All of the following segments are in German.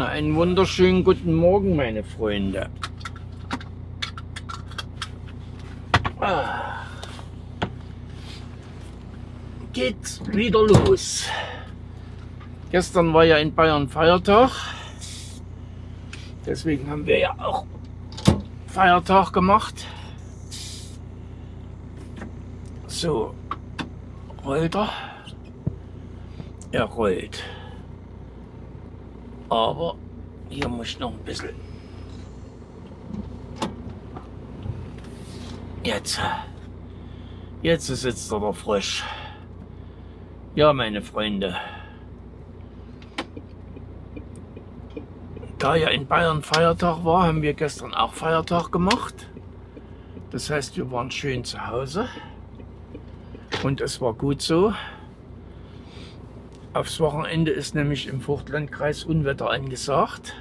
Na, einen wunderschönen guten Morgen, meine Freunde. Ah. Geht wieder los. Gestern war ja in Bayern Feiertag. Deswegen haben wir ja auch Feiertag gemacht. So, rollt er. Er rollt. Aber hier muss ich noch ein bisschen. Jetzt. Jetzt sitzt er noch frisch. Ja, meine Freunde. Da ja in Bayern Feiertag war, haben wir gestern auch Feiertag gemacht. Das heißt, wir waren schön zu Hause. Und es war gut so. Aufs Wochenende ist nämlich im Vogtlandkreis Unwetter angesagt.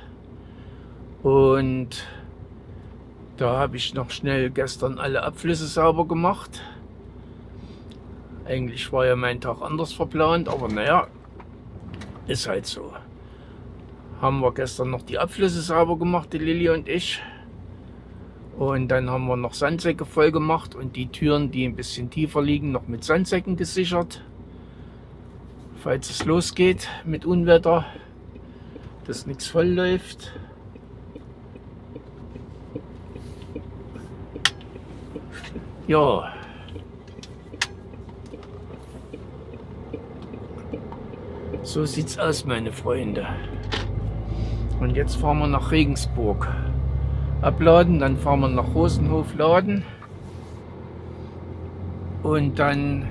Und da habe ich noch schnell gestern alle Abflüsse sauber gemacht. Eigentlich war ja mein Tag anders verplant, aber naja, ist halt so. Haben wir gestern noch die Abflüsse sauber gemacht, die Lilly und ich. Und dann haben wir noch Sandsäcke voll gemacht und die Türen, die ein bisschen tiefer liegen, noch mit Sandsäcken gesichert falls es losgeht mit Unwetter, dass nichts voll läuft. Ja. So sieht's aus, meine Freunde. Und jetzt fahren wir nach Regensburg. Abladen, dann fahren wir nach Rosenhof laden. Und dann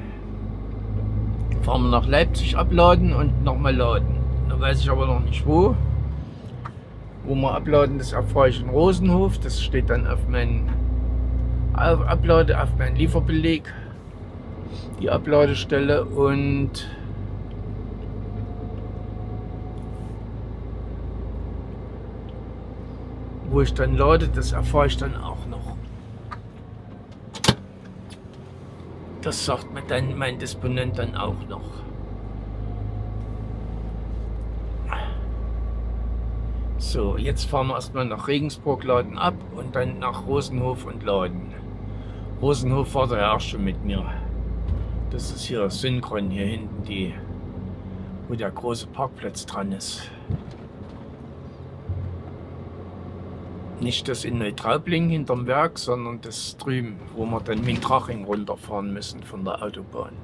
fahren wir nach Leipzig abladen und nochmal laden. Da weiß ich aber noch nicht wo. Wo wir abladen, das erfahre ich in Rosenhof. Das steht dann auf meinen Ablade, auf meinen Lieferbeleg. Die Abladestelle und wo ich dann lade, das erfahre ich dann auch noch. Das sagt mir dann mein Disponent dann auch noch. So, jetzt fahren wir erstmal nach Regensburg, laden ab und dann nach Rosenhof und laden. Rosenhof fährt er ja auch schon mit mir. Das ist hier Synchron hier hinten, die, wo der große Parkplatz dran ist. Nicht das in Neutraubling hinterm Werk, sondern das drüben, wo wir dann mit Traching runterfahren müssen von der Autobahn.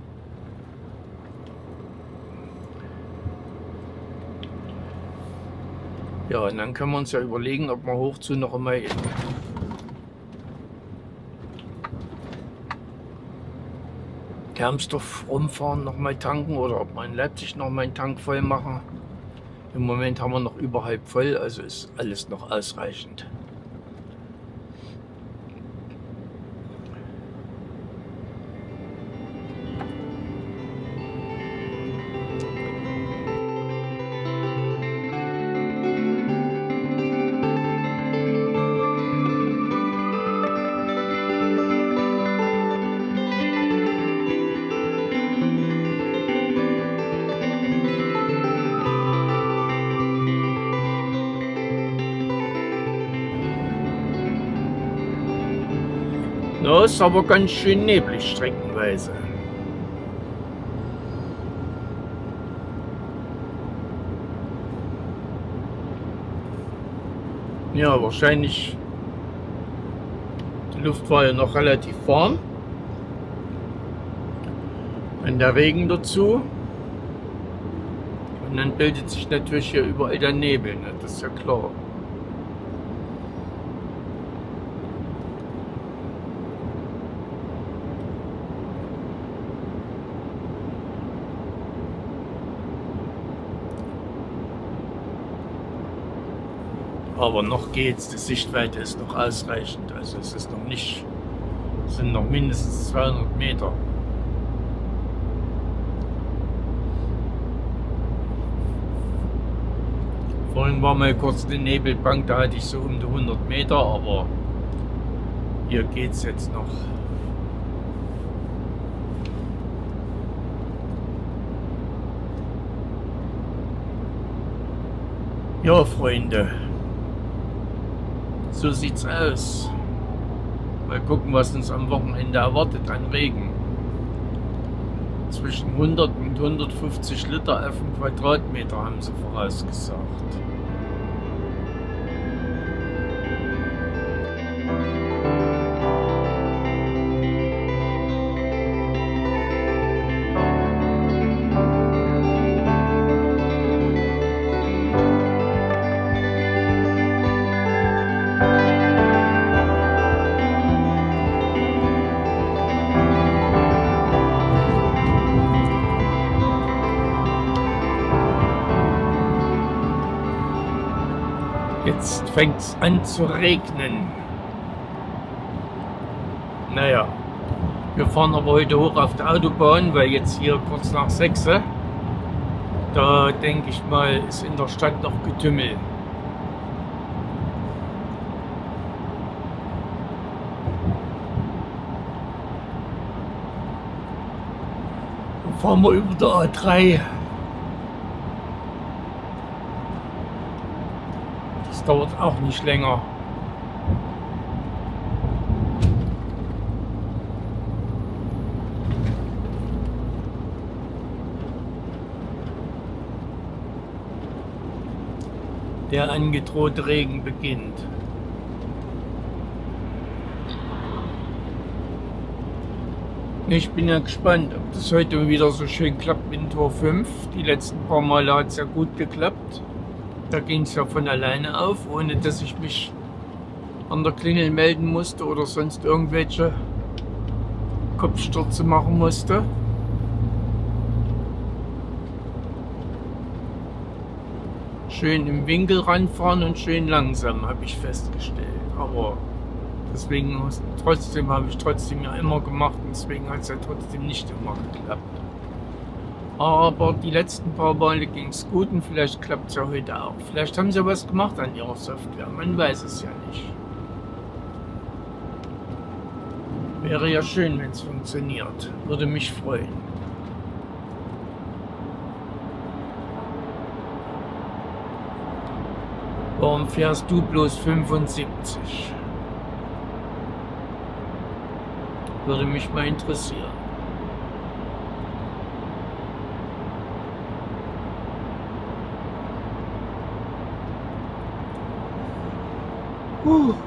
Ja, und dann können wir uns ja überlegen, ob wir hoch zu noch einmal Hermsdorf rumfahren, noch mal tanken oder ob wir in Leipzig noch mal einen Tank voll machen. Im Moment haben wir noch überhalb voll, also ist alles noch ausreichend. Aber ganz schön neblig streckenweise. Ja, wahrscheinlich. Die Luft war ja noch relativ warm. Und der Regen dazu. Und dann bildet sich natürlich hier überall der Nebel, ne? das ist ja klar. Aber noch geht's, die Sichtweite ist noch ausreichend. Also es ist noch nicht, sind noch mindestens 200 Meter. Vorhin war mal kurz die Nebelbank, da hatte ich so um die 100 Meter, aber hier geht's jetzt noch. Ja, Freunde. So sieht's aus. Mal gucken, was uns am Wochenende erwartet an Regen. Zwischen 100 und 150 Liter auf dem Quadratmeter haben sie vorausgesagt. Fängt es an zu regnen. Naja, wir fahren aber heute hoch auf der Autobahn, weil jetzt hier kurz nach 6, da denke ich mal, ist in der Stadt noch Getümmel. Fahren wir über der A3 dauert auch nicht länger. Der angedrohte Regen beginnt. Ich bin ja gespannt, ob das heute wieder so schön klappt mit Tor 5. Die letzten paar Male hat es ja gut geklappt. Da ging es ja von alleine auf, ohne dass ich mich an der Klingel melden musste oder sonst irgendwelche Kopfstürze machen musste. Schön im Winkel ranfahren und schön langsam, habe ich festgestellt. Aber deswegen trotzdem habe ich trotzdem ja immer gemacht und deswegen hat es ja trotzdem nicht immer geklappt. Aber die letzten paar Male ging es gut und vielleicht klappt es ja heute auch. Vielleicht haben sie was gemacht an ihrer Software, man weiß es ja nicht. Wäre ja schön, wenn es funktioniert. Würde mich freuen. Warum fährst du bloß 75? Würde mich mal interessieren. Whew.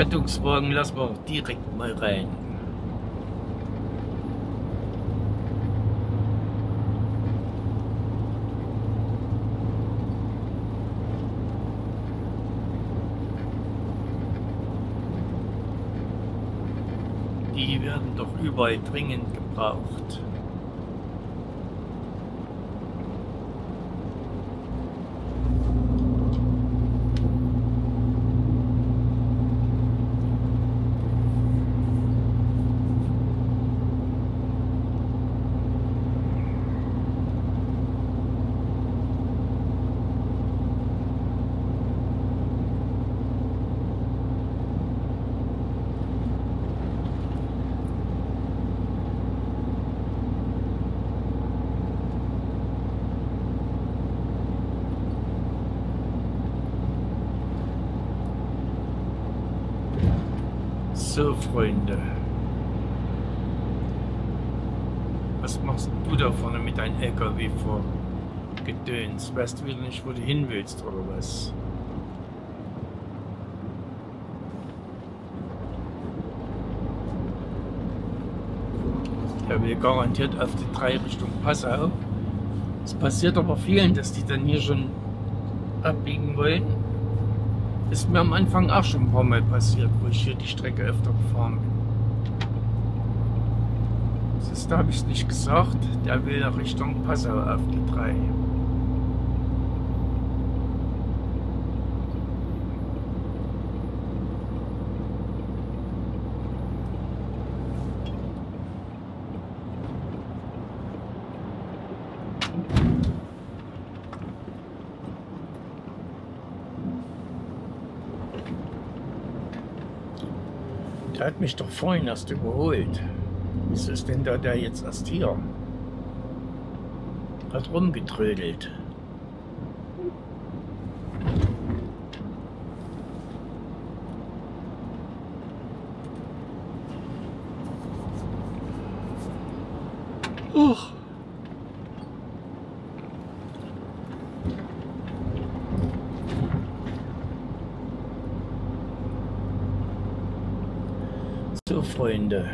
Rettungswagen lassen wir auch direkt mal rein. Die werden doch überall dringend gebraucht. So, Freunde. Was machst du da vorne mit deinem LKW vor Gedöns? Weißt du wieder nicht, wo du hin willst, oder was? Er will garantiert auf die drei Richtung Passau. Es passiert aber vielen, dass die dann hier schon abbiegen wollen. Ist mir am Anfang auch schon ein paar Mal passiert, wo ich hier die Strecke öfter gefahren bin. Siehst da habe ich es nicht gesagt. Der will Richtung Passau auf die 3. Der hat mich doch vorhin erst überholt. Wieso ist denn da der jetzt erst hier? Hat rumgetrödelt. Uch. So, Freunde.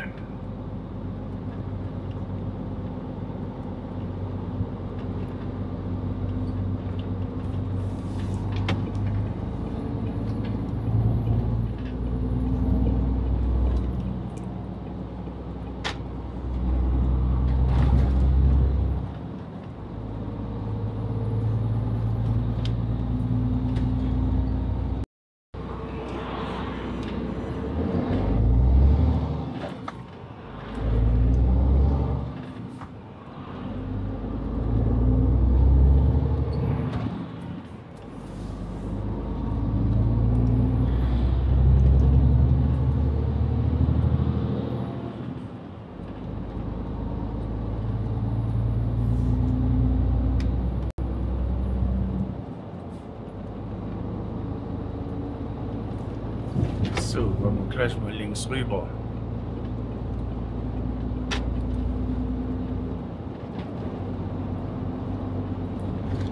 So, kommen wir gleich mal links rüber.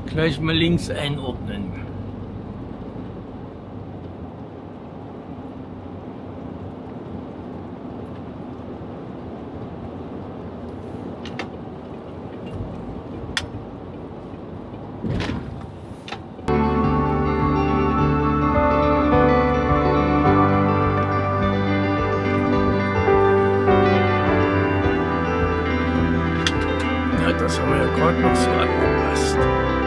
Gleich mal links einordnen. Gerade noch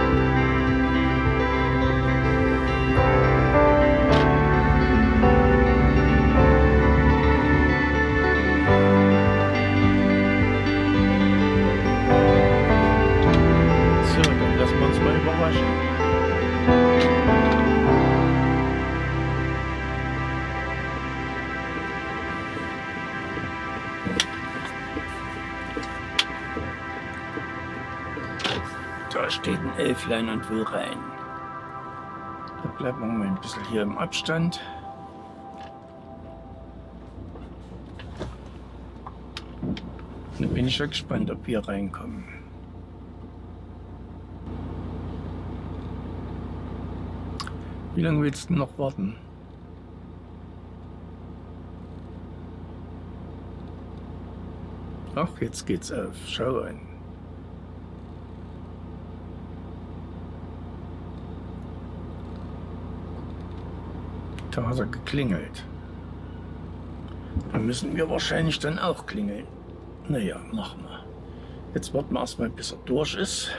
steht ein Elflein und will rein. Da bleiben wir mal ein bisschen hier im Abstand. Dann bin ich ja gespannt, ob wir reinkommen. Wie lange willst du noch warten? Ach, jetzt geht's auf. Schau an. Da hat er geklingelt. Dann müssen wir wahrscheinlich dann auch klingeln. Naja, machen wir. Jetzt warten wir erstmal, bis er durch ist.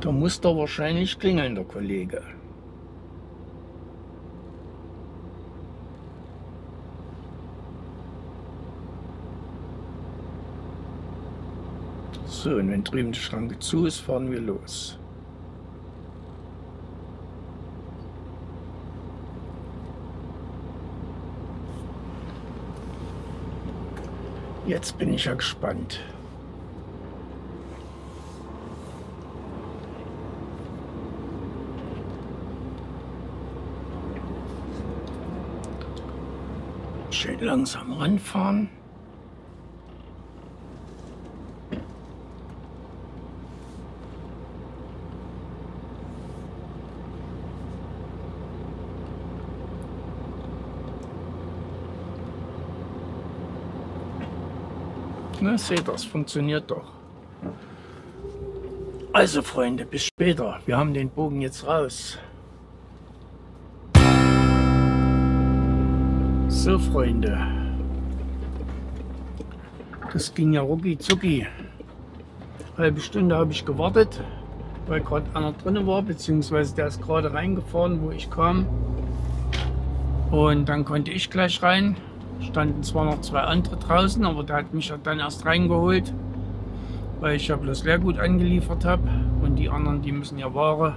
Da muss der wahrscheinlich klingeln, der Kollege. So, und wenn drüben die Schranke zu ist, fahren wir los. Jetzt bin ich ja gespannt. Schön langsam ranfahren. Na, seht das funktioniert doch. Also Freunde, bis später. Wir haben den Bogen jetzt raus. So Freunde. Das ging ja rucki zucki. Halbe Stunde habe ich gewartet, weil gerade einer drin war, beziehungsweise der ist gerade reingefahren, wo ich kam. Und dann konnte ich gleich rein. Standen zwar noch zwei andere draußen, aber der hat mich dann erst reingeholt, weil ich ja bloß Leergut angeliefert habe und die anderen, die müssen ja Ware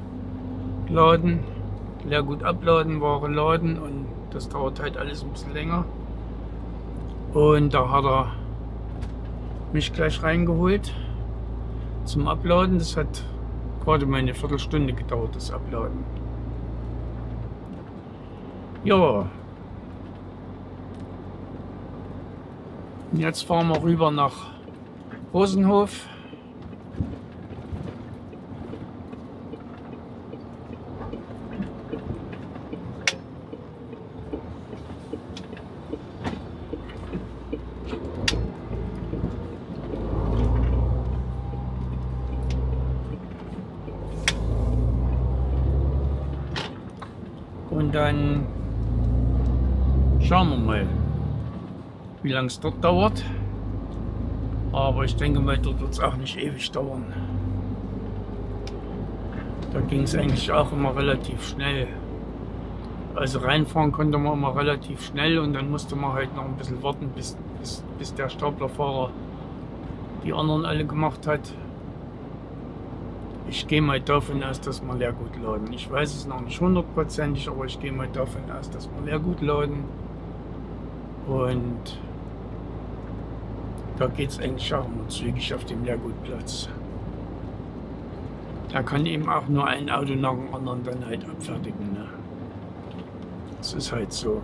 laden, Leergut abladen, Ware laden und das dauert halt alles ein bisschen länger. Und da hat er mich gleich reingeholt zum Abladen. Das hat gerade mal eine Viertelstunde gedauert, das Abladen. Ja. Jetzt fahren wir rüber nach Rosenhof. Und dann schauen wir mal, wie lange es dort dauert. Aber ich denke mal, dort wird es auch nicht ewig dauern. Da ging es eigentlich auch immer relativ schnell. Also reinfahren konnte man immer relativ schnell und dann musste man halt noch ein bisschen warten, bis, bis, bis der Staplerfahrer die anderen alle gemacht hat. Ich gehe mal davon aus, dass wir Leergut laden. Ich weiß es noch nicht hundertprozentig, aber ich gehe mal davon aus, dass wir Leergut laden. Und da geht es eigentlich auch nur zügig auf dem Leergutplatz. Da kann eben auch nur ein Auto nach dem anderen dann halt abfertigen. Ne? Das ist halt so.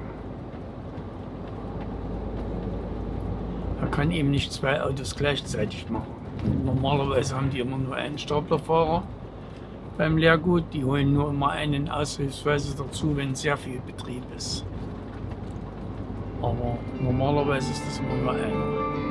Da kann eben nicht zwei Autos gleichzeitig machen. Normalerweise haben die immer nur einen Staplerfahrer beim Leergut. Die holen nur immer einen aushilfsweise dazu, wenn sehr viel Betrieb ist. Aber normalerweise ist das immer nur einer.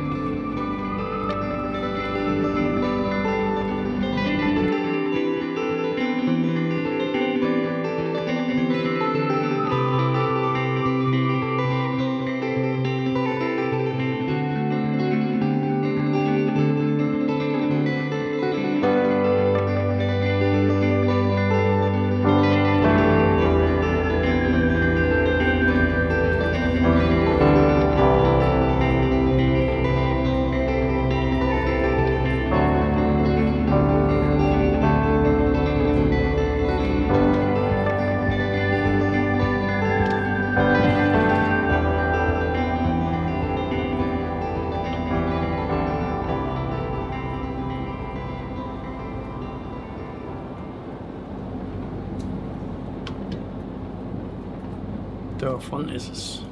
Davon ist es.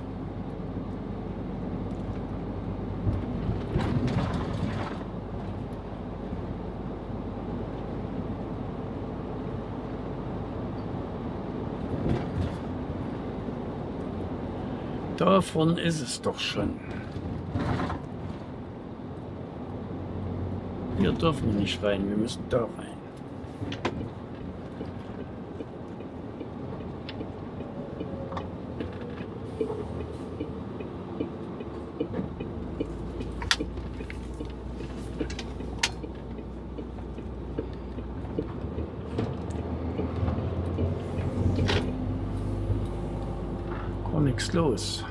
Davon ist es doch schon. Wir dürfen nicht rein, wir müssen da rein. Gar nichts los.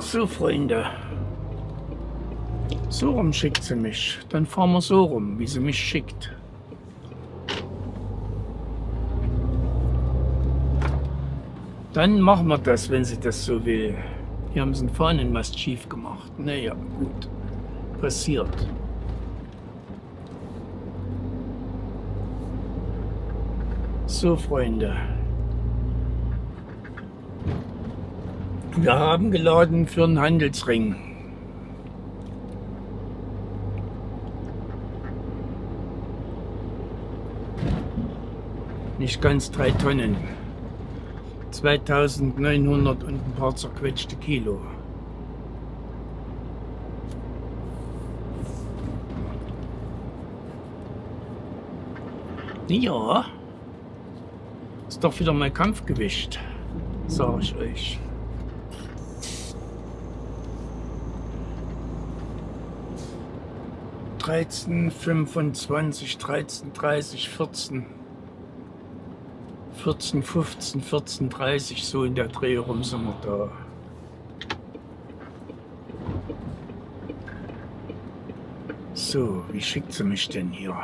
So, Freunde. So rum schickt sie mich. Dann fahren wir so rum, wie sie mich schickt. Dann machen wir das, wenn sie das so will. Hier haben sie einen Fahnenmast schief gemacht. Naja, gut. Passiert. So, Freunde. Wir haben geladen für einen Handelsring. Nicht ganz drei Tonnen. 2900 und ein paar zerquetschte Kilo. Ja, ist doch wieder mein Kampfgewicht, sage ich euch. Dreizehn, fünfundzwanzig, dreizehn, dreißig, vierzehn. 14, 15, 14, 30, so in der Dreh rum sind wir da. So, wie schickt sie mich denn hier?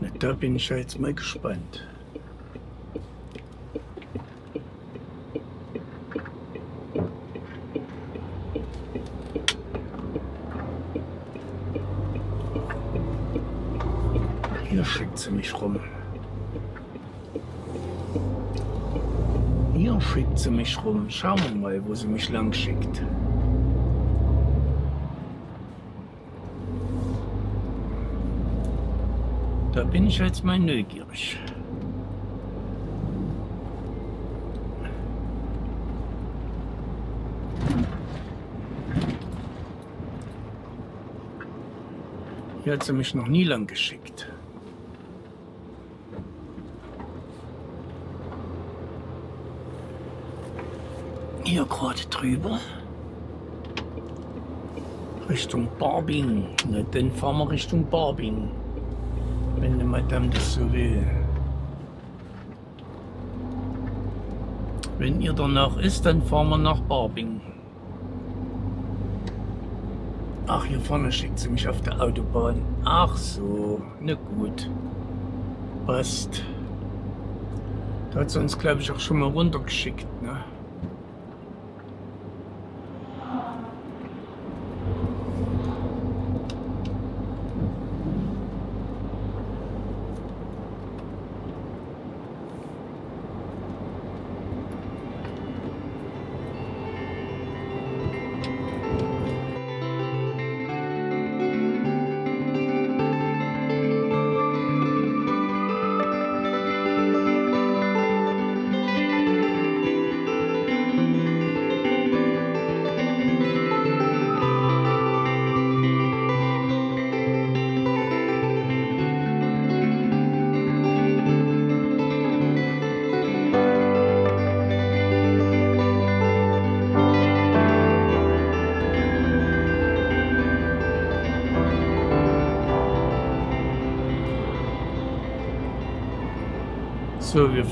Na, da bin ich jetzt mal gespannt. Hier schickt sie mich rum. Hier schickt sie mich rum. Schauen wir mal, wo sie mich lang schickt. Da bin ich jetzt mal neugierig. Hier hat sie mich noch nie lang geschickt. Hier gerade drüber. Richtung Barbing. Na, dann fahren wir Richtung Barbing wenn die Madame das so will. Wenn ihr danach ist, dann fahren wir nach Barbing. Ach, hier vorne schickt sie mich auf der Autobahn. Ach so, na gut. Passt. Da hat sie uns, glaube ich, auch schon mal runtergeschickt, ne?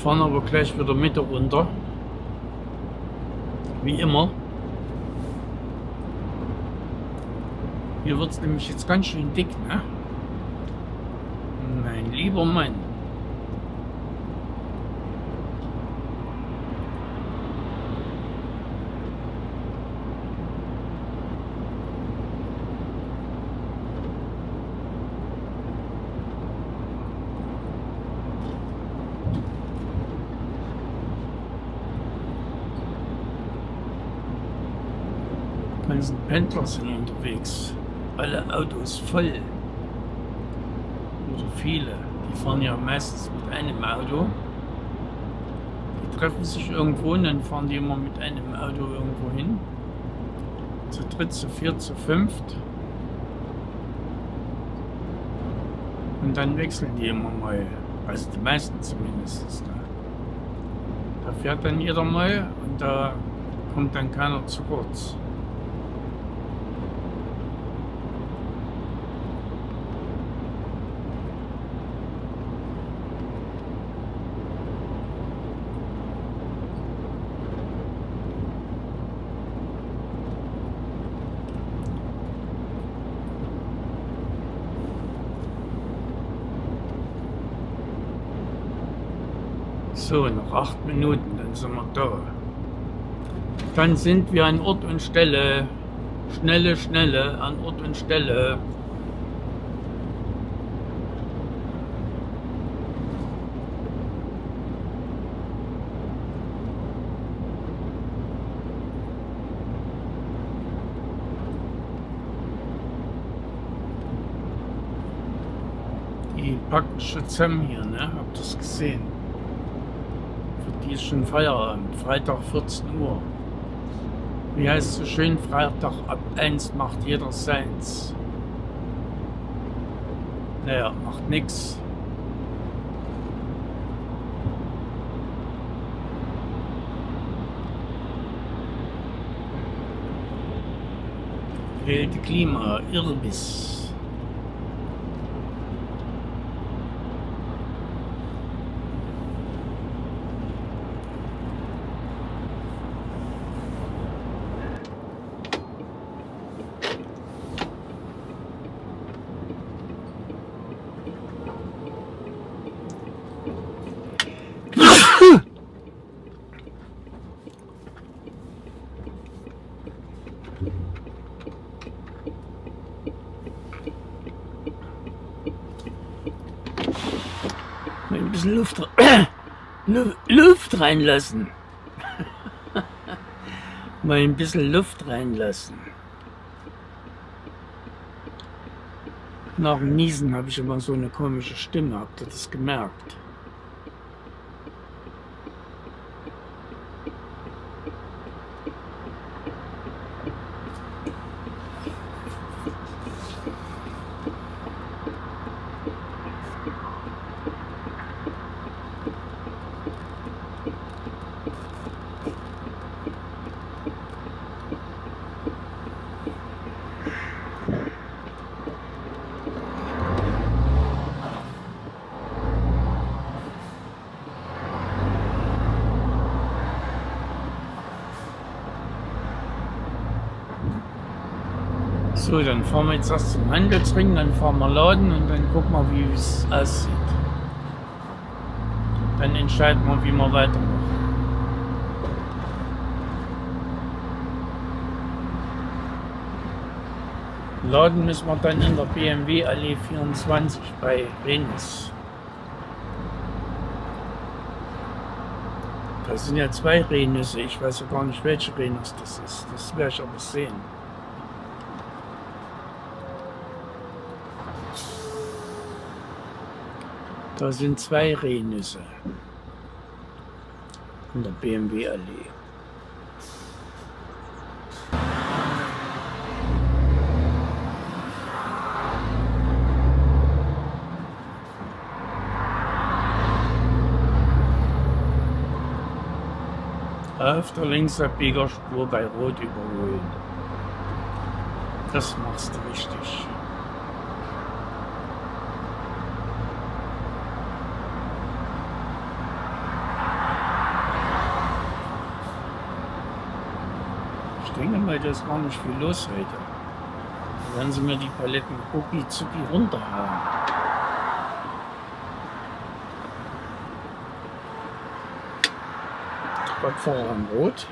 Fahren aber gleich wieder Mitte runter. Wie immer. Hier wird es nämlich jetzt ganz schön dick, ne? Mein lieber Mann. Pendler sind unterwegs. Alle Autos voll. Oder viele. Die fahren ja meistens mit einem Auto. Die treffen sich irgendwo und dann fahren die immer mit einem Auto irgendwo hin. Zu dritt, zu viert, zu fünft. Und dann wechseln die immer mal. Also die meisten zumindest. Da fährt dann jeder mal und da kommt dann keiner zu kurz. So, noch acht Minuten, dann sind wir da. Dann sind wir an Ort und Stelle. Schnelle, schnelle, an Ort und Stelle. Die packen schon zusammen hier, ne? Habt ihr das gesehen? Die ist schon Feierabend, Freitag 14 Uhr. Wie heißt es so schön, Freitag ab 1 macht jeder seins. Naja, macht nichts. ausgewählte Klima, Irbis. Mal ein bisschen Luft, Lu- Luft reinlassen. Mal ein bisschen Luft reinlassen. Nach dem Niesen habe ich immer so eine komische Stimme. Habt ihr das gemerkt? So, dann fahren wir jetzt erst zum Handelsring, dann fahren wir laden und dann gucken wir, wie es aussieht. Dann entscheiden wir, wie wir weitermachen. Laden müssen wir dann in der BMW Allee 24 bei Renus. Da sind ja zwei Renusse. Ich weiß ja gar nicht, welche Renus das ist. Das werde ich aber sehen. Da sind zwei Rehnüsse in der BMW Allee. Auf der Linksabbiegerspur bei Rot überholen. Das machst du richtig. Ich da ist gar nicht viel los heute. Da werden sie mir die Paletten rucki zucki runterhauen. Radfahrer am Rot.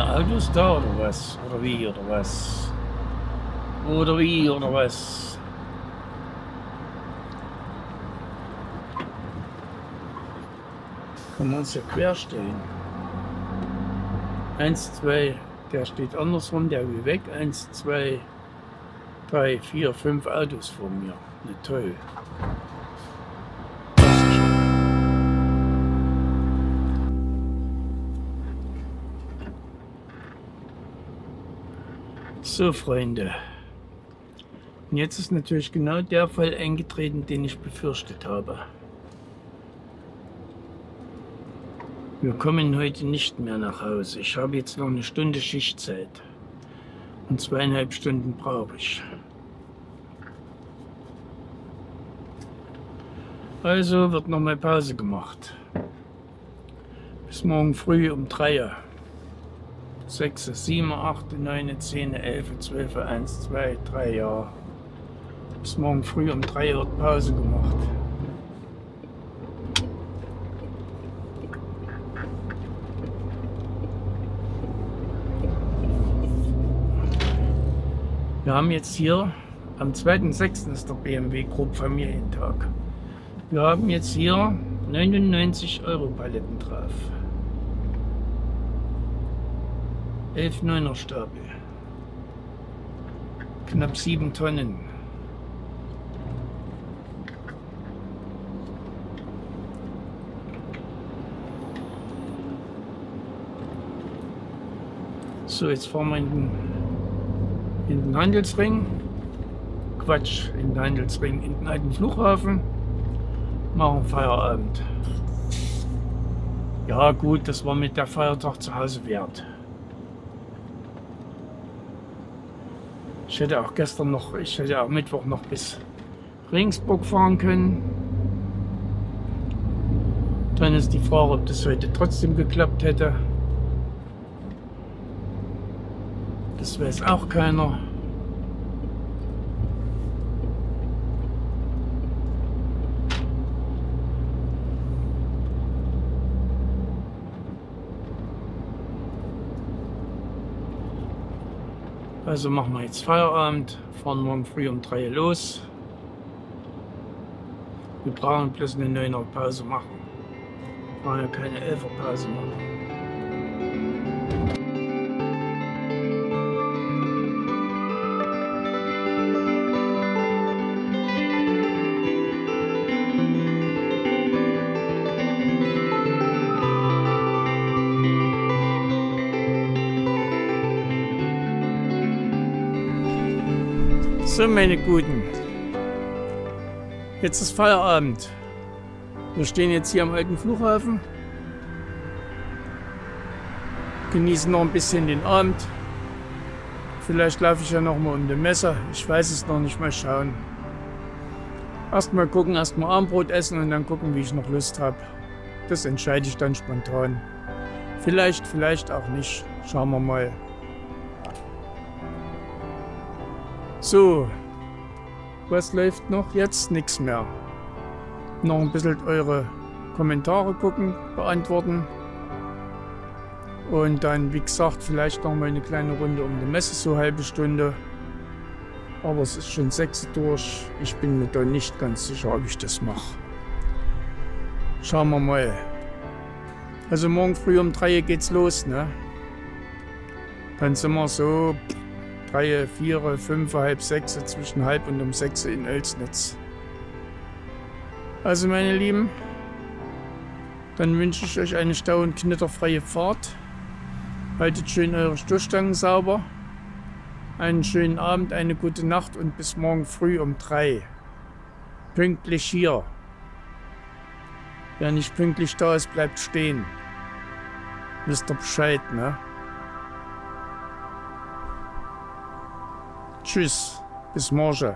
Vier Autos da oder was? Oder wie oder was? Oder wie oder was? Können wir uns ja querstellen. Eins, zwei, der steht andersrum, der will weg. Eins, zwei, drei, vier, fünf Autos vor mir. Na toll. So, Freunde. Und jetzt ist natürlich genau der Fall eingetreten, den ich befürchtet habe. Wir kommen heute nicht mehr nach Hause. Ich habe jetzt noch eine Stunde Schichtzeit. Und zweieinhalb Stunden brauche ich. Also wird nochmal Pause gemacht. Bis morgen früh um 3 Uhr. 6, 7, 8, 9, 10, 11, 12, 1, 2, 3 Jahre. Bis morgen früh um 3 Uhr Pause gemacht. Wir haben jetzt hier am 2.6. ist der BMW Group Familientag. Wir haben jetzt hier 99 Euro Paletten drauf. Elf Neuner Stapel. Knapp sieben Tonnen. So, jetzt fahren wir in den, in den Handelsring. Quatsch, in den Handelsring, in den alten Flughafen. Machen Feierabend. Ja gut, das war mit der Feiertag zu Hause wert. Ich hätte auch gestern noch, ich hätte auch Mittwoch noch bis Regensburg fahren können. Dann ist die Frage, ob das heute trotzdem geklappt hätte. Das weiß auch keiner. Also machen wir jetzt Feierabend, fahren morgen früh um 3 Uhr los. Wir brauchen bloß eine 9 Uhr Pause machen. Wir brauchen ja keine 11 Uhr Pause machen. So, meine Guten. Jetzt ist Feierabend. Wir stehen jetzt hier am alten Flughafen. Genießen noch ein bisschen den Abend. Vielleicht laufe ich ja noch mal um die Messe. Ich weiß es noch nicht. Mal schauen. Erstmal gucken, erstmal Abendbrot essen und dann gucken, wie ich noch Lust habe. Das entscheide ich dann spontan. Vielleicht, vielleicht auch nicht. Schauen wir mal. So, was läuft noch? Jetzt nichts mehr. Noch ein bisschen eure Kommentare gucken, beantworten. Und dann, wie gesagt, vielleicht noch mal eine kleine Runde um die Messe, so halbe Stunde. Aber es ist schon sechs durch. Ich bin mir da nicht ganz sicher, ob ich das mache. Schauen wir mal. Also morgen früh um drei geht's los, ne? Dann sind wir so drei, vier, fünf, halb sechs, zwischen halb und um sechs in Oelsnitz. Also meine Lieben, dann wünsche ich euch eine stau- und knitterfreie Fahrt. Haltet schön eure Stoßstangen sauber. Einen schönen Abend, eine gute Nacht und bis morgen früh um drei. Pünktlich hier. Wer nicht pünktlich da ist, bleibt stehen. Wisst ihr Bescheid, ne? Tschüss, bis morgen.